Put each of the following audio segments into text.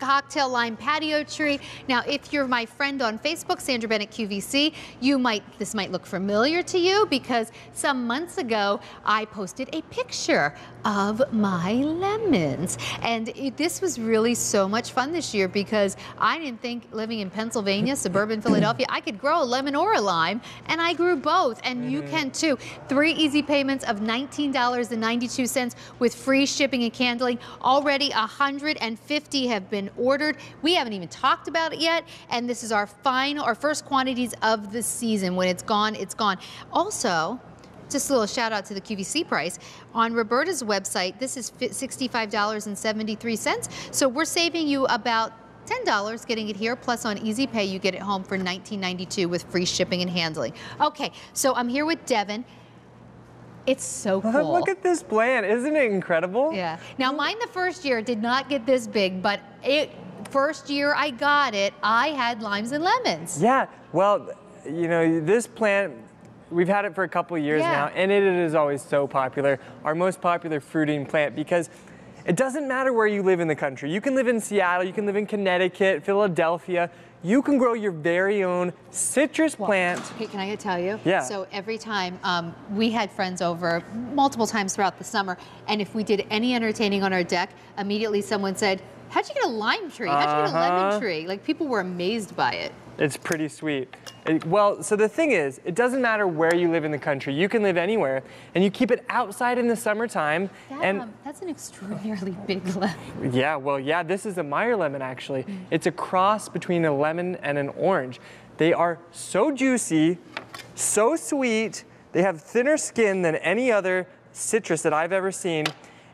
cocktail lime patio tree. Now, if you're my friend on Facebook, Sandra Bennett QVC, you might this might look familiar to you because some months ago I posted a picture of my lemons. And it, this was really so much fun this year because I didn't think living in Pennsylvania, suburban Philadelphia, I could grow a lemon or a lime, and I grew both, and you mm-hmm. can too. Three easy payments of $19.92 with free shipping and handling. Already 150 have been ordered. We haven't even talked about it yet, and this is our final, our first quantities of the season. When it's gone, it's gone. Also, just a little shout out to the QVC price. On Roberta's website, this is $65.73. So we're saving you about $10 getting it here, plus on Easy Pay, you get it home for $19.92 with free shipping and handling. Okay, so I'm here with Devin. It's so cool. Look at this plant. Isn't it incredible? Yeah. Now, mine the first year did not get this big, but it first year I got it, I had limes and lemons. Yeah. Well, you know, this plant We've had it for a couple years Yeah. now, and it is always so popular. Our most popular fruiting plant because it doesn't matter where you live in the country. You can live in Seattle, you can live in Connecticut, Philadelphia. You can grow your very own citrus plant. Hey, can I tell you? Yeah. So every time um, we had friends over multiple times throughout the summer, and if we did any entertaining on our deck, immediately someone said, How'd you get a lime tree? How'd you get a lemon Uh-huh. tree? Like people were amazed by it. It's pretty sweet. It- well, so the thing is, it doesn't matter where you live in the country. You can live anywhere, and you keep it outside in the summertime. That, and that's an extraordinarily big lemon. Yeah, well, yeah, this is a Meyer lemon actually. Mm. It's a cross between a lemon and an orange. They are so juicy, so sweet. They have thinner skin than any other citrus that I've ever seen.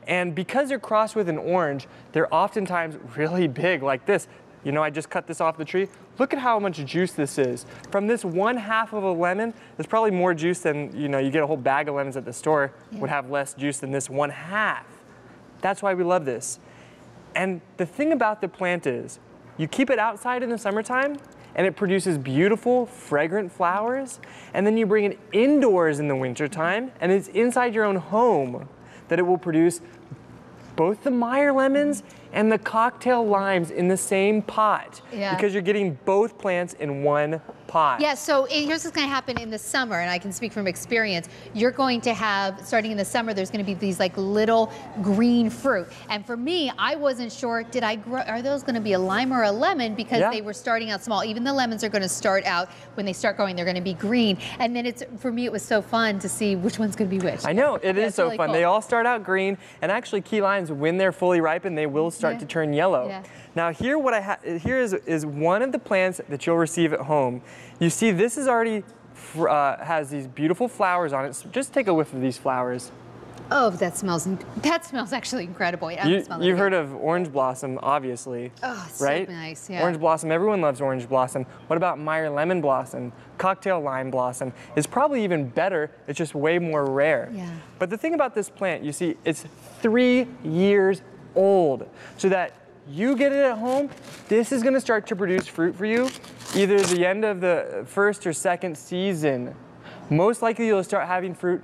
And because they're crossed with an orange, they're oftentimes really big like this. You know, I just cut this off the tree. Look at how much juice this is. From this one half of a lemon, there's probably more juice than, you know, you get a whole bag of lemons at the store would have less juice than this one half. That's why we love this. And the thing about the plant is, you keep it outside in the summertime, and it produces beautiful, fragrant flowers. And then you bring it indoors in the wintertime, and it's inside your own home that it will produce both the Meyer lemons and the cocktail limes in the same pot. Yeah. Because you're getting both plants in one pot. Yeah, so here's what's going to happen in the summer, and I can speak from experience. You're going to have, starting in the summer, there's going to be these like little green fruit. And for me, I wasn't sure, did I grow, are those going to be a lime or a lemon? Because Yeah. they were starting out small. Even the lemons are going to start out, when they start growing, they're going to be green. And then it's, for me, it was so fun to see which one's going to be which. I know, it is Yeah, so really fun. cool. They all start out green, and actually key limes, when they're fully ripened, they will start Yeah. to turn yellow. Now here, what I ha- here is, is one of the plants that you'll receive at home. You see, this is already uh, has these beautiful flowers on it. So just take a whiff of these flowers. Oh, that smells, that smells actually incredible. I You, you've heard of orange blossom, obviously. Oh, it's so right? nice, yeah. Orange blossom, everyone loves orange blossom. What about Meyer lemon blossom? Cocktail lime blossom is probably even better. It's just way more rare. Yeah. But the thing about this plant, you see, it's three years old. So that you get it at home, this is gonna start to produce fruit for you either the end of the first or second season. Most likely you'll start having fruit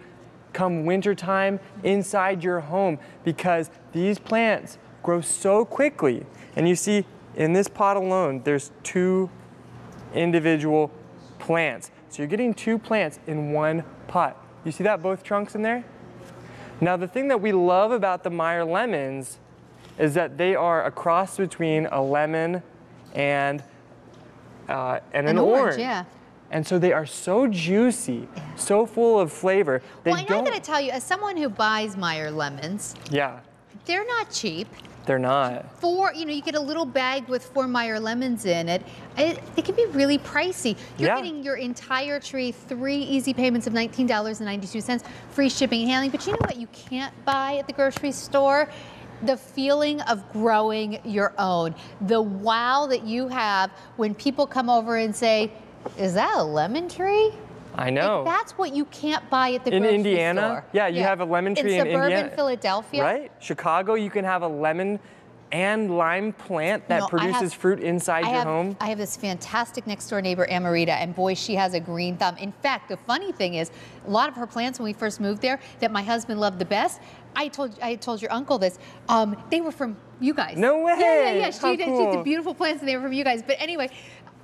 come wintertime inside your home because these plants grow so quickly. And you see in this pot alone, there's two individual plants. So you're getting two plants in one pot. You see that both trunks in there? Now the thing that we love about the Meyer lemons is that they are a cross between a lemon and uh, and an, An orange, yeah. And so they are so juicy, so full of flavor. They Well, and I don't. got to tell you, as someone who buys Meyer lemons, yeah, they're not cheap. they're not. Four, you know, you get a little bag with four Meyer lemons in it. It, it can be really pricey. You're Yeah. getting your entire tree, three easy payments of $19.92, free shipping and handling. But you know what you can't buy at the grocery store? The feeling of growing your own. The wow that you have when people come over and say, Is that a lemon tree? I Like, know. that's what you can't buy at the. In Indiana? store. Yeah, you have a lemon tree in in suburban Indiana. Philadelphia. Right? Chicago, you can have a lemon and lime plant that No, produces have- fruit inside I your have, home? I have this fantastic next door neighbor, Amarita, and boy, she has a green thumb. In fact, the funny thing is, a lot of her plants when we first moved there that my husband loved the best. I told I told your uncle this. Um, they were from you guys. No way. Yeah, yeah, yeah. She How did. She cool. did beautiful plants, and they were from you guys. But anyway.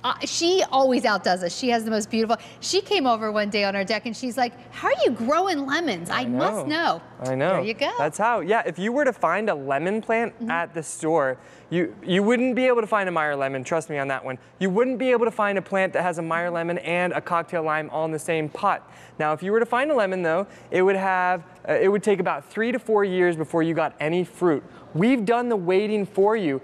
Uh, she always outdoes us. She has the most beautiful. She came over one day on our deck and she's like, "How are you growing lemons? I, must know." I know. There you go. That's how. Yeah, if you were to find a lemon plant at the store, you you wouldn't be able to find a Meyer lemon. Trust me on that one. You wouldn't be able to find a plant that has a Meyer lemon and a cocktail lime all in the same pot. Now, if you were to find a lemon though, it would have uh, it would take about three to four years before you got any fruit. We've done the waiting for you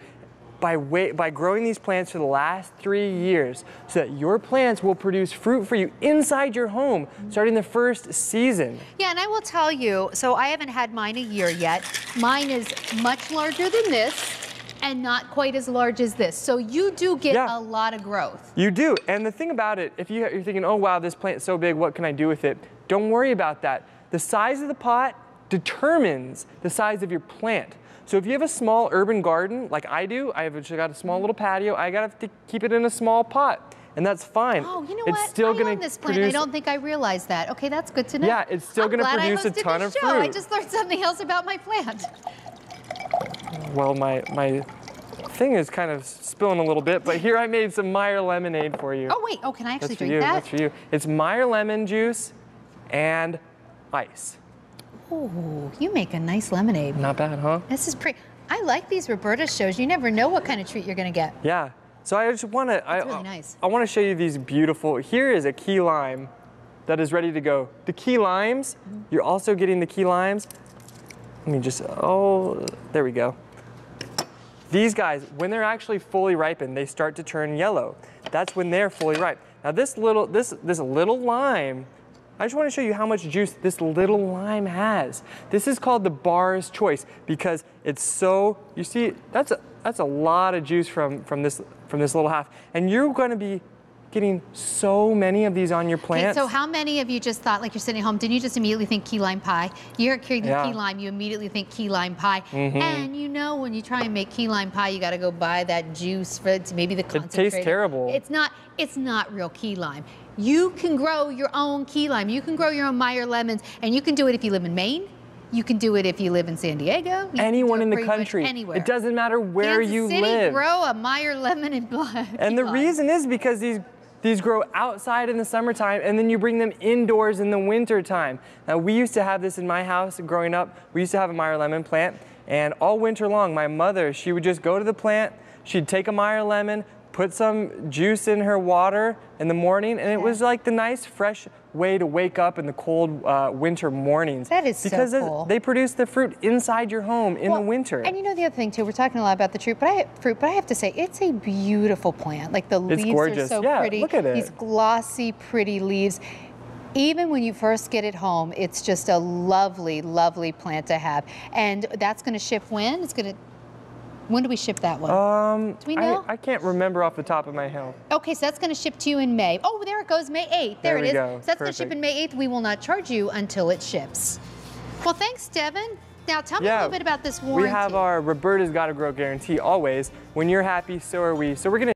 by, wait, by growing these plants for the last three years so that your plants will produce fruit for you inside your home starting the first season. Yeah, and I will tell you, so I haven't had mine a year yet. Mine is much larger than this and not quite as large as this. So you do get Yeah. a lot of growth. You do. And the thing about it, if you, you're thinking, oh, wow, this plant's so big, what can I do with it? Don't worry about that. The size of the pot determines the size of your plant. So if you have a small urban garden, like I do, I've just got a small little patio, I gotta to keep it in a small pot. And that's fine. Oh, you know it's what? still I gonna own this plant. produce I don't think I realized that. Okay, that's good to know. Yeah, it's still I'm gonna glad I produce a hosted ton this of show. I just learned something else about my plant. Well, my my thing is kind of spilling a little bit, but here I made some Meyer lemonade for you. Oh wait, oh, can I actually That's for you. that? That's for you. It's Meyer lemon juice and ice. Ooh, you make a nice lemonade. Not bad, huh? This is pretty. I like these Roberta shows. You never know what kind of treat you're gonna get. Yeah. So I just want to. I, really nice. I want to show you these beautiful. Here is a key lime that is ready to go. The key limes. Mm-hmm. You're also getting the key limes. Let me just. Oh, there we go. These guys, when they're actually fully ripened, they start to turn yellow. That's when they're fully ripe. Now this little this this little lime, I just want to show you how much juice this little lime has. This is called the bar's choice because it's so you see that's a that's a lot of juice from from this from this little half. And you're going to be getting so many of these on your Okay, plants. so how many of you just thought, like you're sitting at home, didn't you just immediately think key lime pie? You hear key, Yeah. key lime, you immediately think key lime pie. Mm-hmm. And you know when you try and make key lime pie, you got to go buy that juice for maybe the concentrate. terrible. It's not. It's not real key lime. You can grow your own key lime. You can grow your own Meyer lemons, and you can do it if you live in Maine. You can do it if you live in San Diego. You Anyone in the country. anywhere. It doesn't matter where Kansas you City, live. grow a Meyer lemon and blood. And the reason is because these these grow outside in the summertime and then you bring them indoors in the wintertime. Now we used to have this in my house growing up. We used to have a Meyer lemon plant and all winter long my mother, she would just go to the plant, she'd take a Meyer lemon, put some juice in her water in the morning and it was like the nice fresh way to wake up in the cold uh, winter mornings. That is so because it- cool. they produce the fruit inside your home in Well, the winter. And you know the other thing too, we're talking a lot about the fruit, but I fruit, but I have to say it's a beautiful plant. Like the It's leaves gorgeous. are so Yeah, pretty. look at it. These glossy, pretty leaves. Even when you first get it home, it's just a lovely, lovely plant to have. And that's going to ship when? It's going to. When do we ship that one? um, Do we I- know? I, can't remember off the top of my head. okay, so that's going to ship to you in May. Oh, there it goes, May 8th. There, There it is. go. So that's going to ship in May 8th. We will not charge you until it ships. Well, thanks, Devin. Now tell me a little bit about this warranty. We have our Roberta's Gotta Grow guarantee always. When you're happy, so are we. So we're gonna